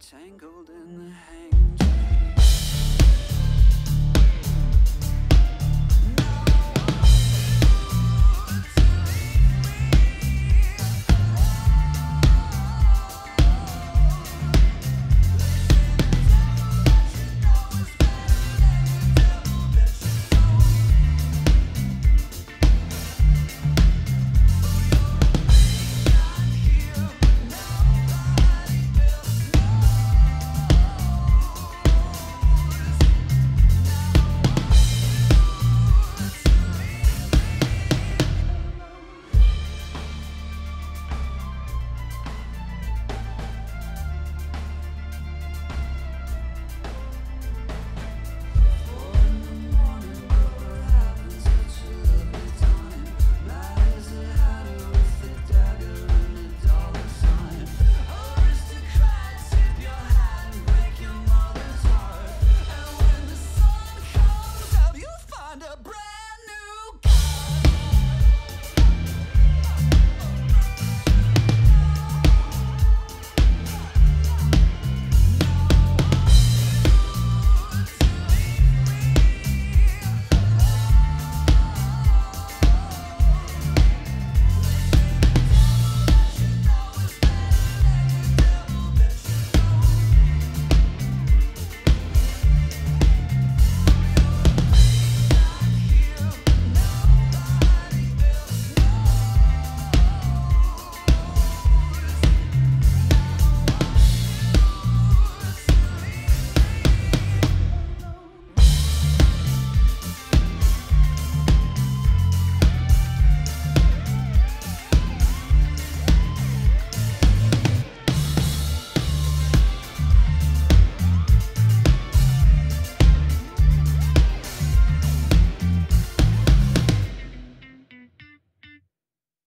tangled in the hang